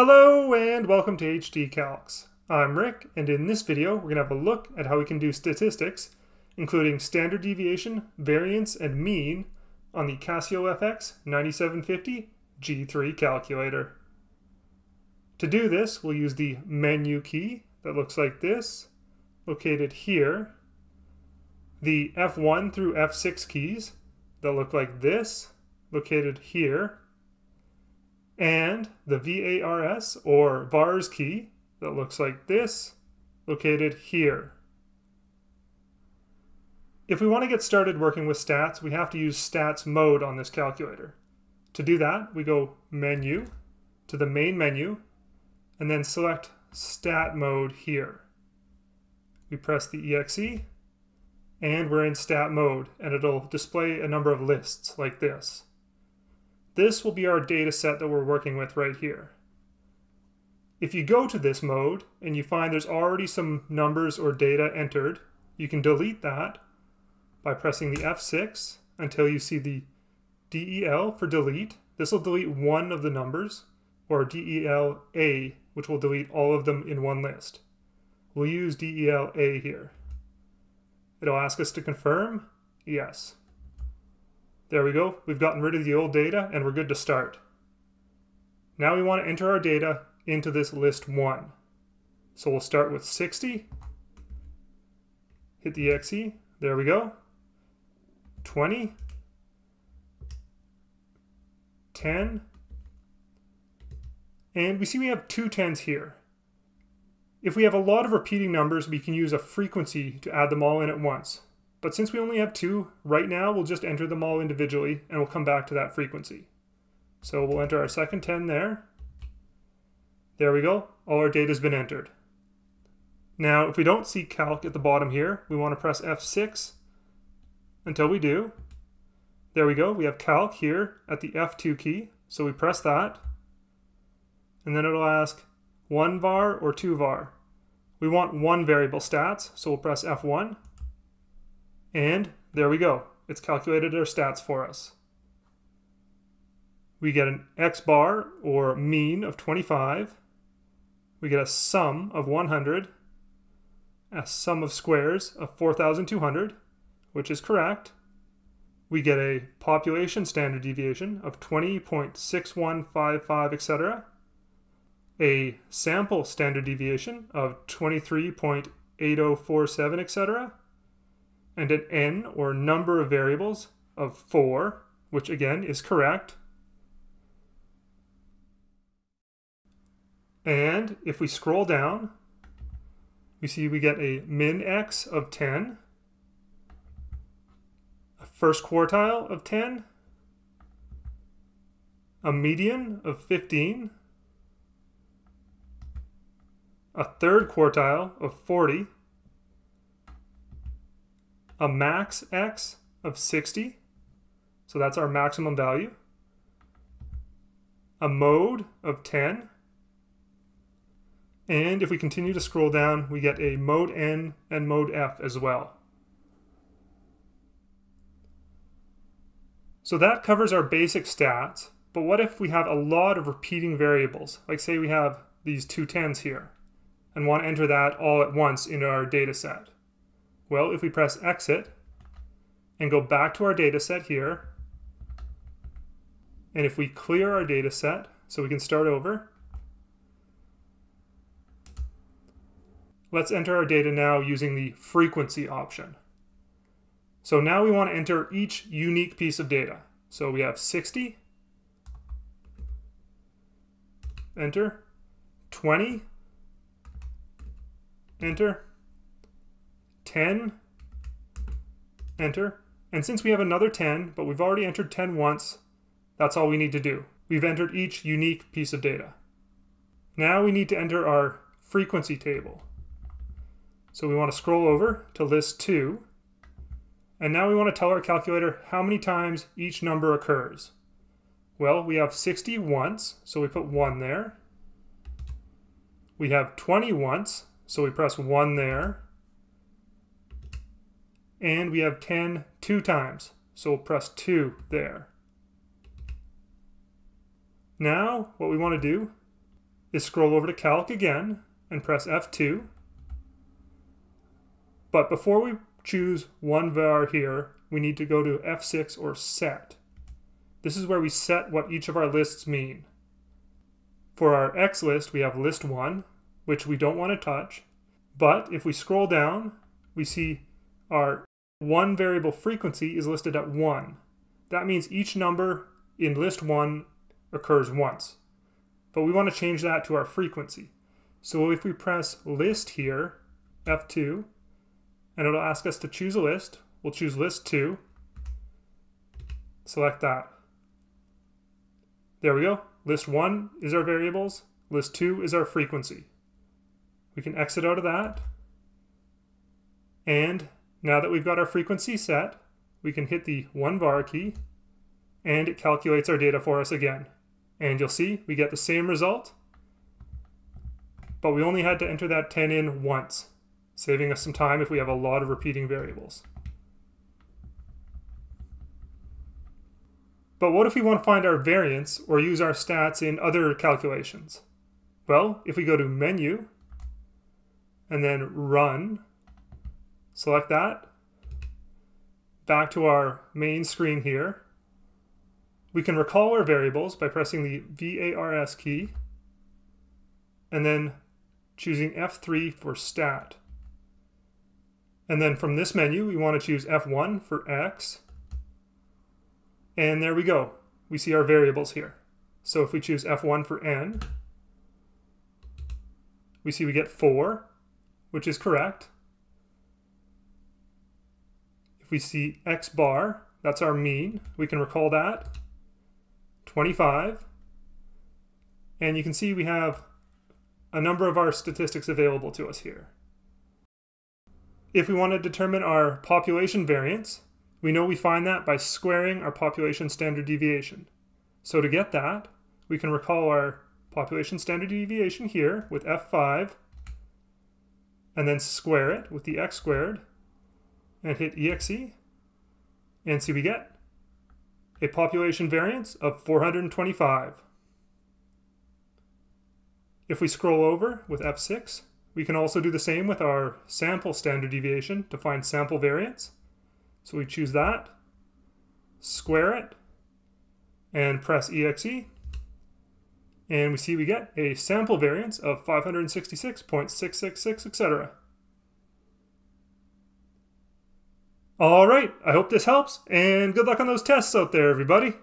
Hello and welcome to HD Calcs. I'm Rick and in this video we're going to have a look at how we can do statistics including standard deviation, variance, and mean on the Casio FX 9750 G3 calculator. To do this we'll use the menu key that looks like this, located here, the F1 through F6 keys that look like this, located here, and the VARS or VARS key that looks like this, located here. If we want to get started working with stats, we have to use stats mode on this calculator. To do that, we go menu to the main menu and then select stat mode here. We press the EXE and we're in stat mode and it'll display a number of lists like this. This will be our data set that we're working with right here. If you go to this mode and you find there's already some numbers or data entered, you can delete that by pressing the F6 until you see the DEL for delete. This will delete one of the numbers, or DEL A, which will delete all of them in one list. We'll use DEL A here. It'll ask us to confirm. Yes. There we go. We've gotten rid of the old data and we're good to start. Now we want to enter our data into this list 1. So we'll start with 60. Hit the EXE. There we go. 20. 10. And we see we have two tens here. If we have a lot of repeating numbers, we can use a frequency to add them all in at once. But since we only have two, right now we'll just enter them all individually and we'll come back to that frequency. So we'll enter our second 10 there. There we go, all our data has been entered. Now if we don't see calc at the bottom here, we want to press F6 until we do. There we go, we have calc here at the F2 key, so we press that. And then it'll ask one var or two var. We want one variable stats, so we'll press F1. And there we go. It's calculated our stats for us. We get an x bar or mean of 25. We get a sum of 100, a sum of squares of 4,200, which is correct. We get a population standard deviation of 20.6155, etc. A sample standard deviation of 23.8047, etc and an n, or number of variables, of 4, which again is correct. And if we scroll down, we see we get a min x of 10, a first quartile of 10, a median of 15, a third quartile of 40, a max x of 60. So that's our maximum value. A mode of 10. And if we continue to scroll down, we get a mode n and mode f as well. So that covers our basic stats, but what if we have a lot of repeating variables? Like say we have these two tens here, and want to enter that all at once into our data set. Well, if we press exit and go back to our data set here, and if we clear our data set, so we can start over, let's enter our data now using the frequency option. So now we want to enter each unique piece of data. So we have 60, enter, 20, enter, 10, enter. And since we have another 10, but we've already entered 10 once, that's all we need to do. We've entered each unique piece of data. Now we need to enter our frequency table. So we want to scroll over to list 2. And now we want to tell our calculator how many times each number occurs. Well, we have 60 once, so we put 1 there. We have 20 once, so we press 1 there and we have 10 two times. So we'll press 2 there. Now, what we want to do is scroll over to Calc again and press F2. But before we choose one var here, we need to go to F6 or set. This is where we set what each of our lists mean. For our X list, we have list 1, which we don't want to touch. But if we scroll down, we see our one variable frequency is listed at 1. That means each number in list 1 occurs once. But we want to change that to our frequency. So if we press list here, F2, and it'll ask us to choose a list, we'll choose list 2, select that. There we go. List 1 is our variables, list 2 is our frequency. We can exit out of that. And now that we've got our frequency set, we can hit the one var key and it calculates our data for us again. And you'll see we get the same result, but we only had to enter that 10 in once, saving us some time if we have a lot of repeating variables. But what if we want to find our variance or use our stats in other calculations? Well, if we go to Menu, and then Run, select that, back to our main screen here, we can recall our variables by pressing the VARS key and then choosing F3 for stat. And then from this menu, we want to choose F1 for X. And there we go. We see our variables here. So if we choose F1 for N, we see we get 4, which is correct. If we see X bar, that's our mean. We can recall that. 25. And you can see we have a number of our statistics available to us here. If we want to determine our population variance, we know we find that by squaring our population standard deviation. So to get that, we can recall our population standard deviation here with F5, and then square it with the x squared, and hit EXE, and see we get a population variance of 425. If we scroll over with F6, we can also do the same with our sample standard deviation to find sample variance. So we choose that, square it, and press EXE. And we see we get a sample variance of 566.666, etc. All right, I hope this helps, and good luck on those tests out there, everybody.